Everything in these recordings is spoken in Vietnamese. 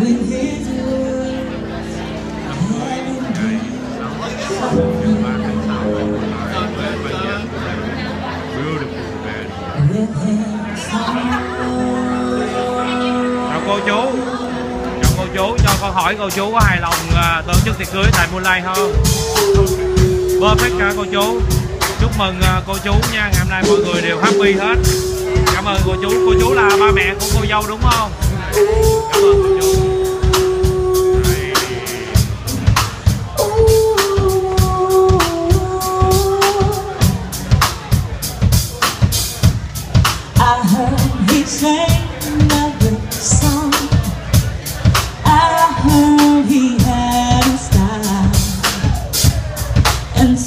cô chú. Chào cô chú, cho con hỏi cô chú có hài lòng à, tổ chức tiệc cưới tại Moonlight không? Perfect cả cô chú? Chúc mừng à, cô chú nha. Ngày hôm nay mọi người đều happy hết. Cảm ơn cô chú. Cô chú là ba mẹ của cô dâu đúng không? Cảm ơn cô chú.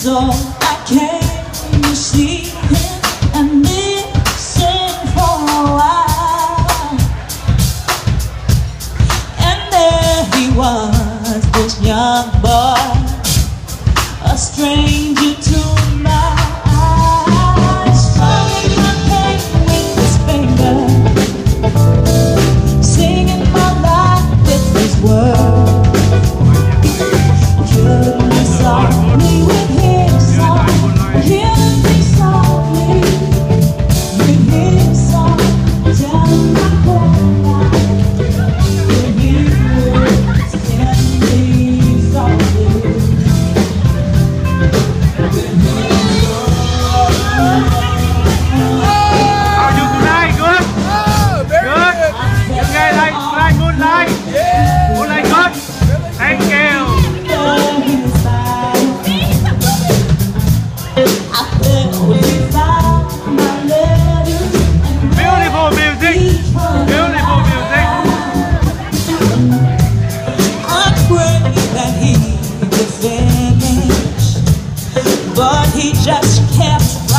So I came to see him and listen for a while. And there he was, this young boy, a stranger to just kept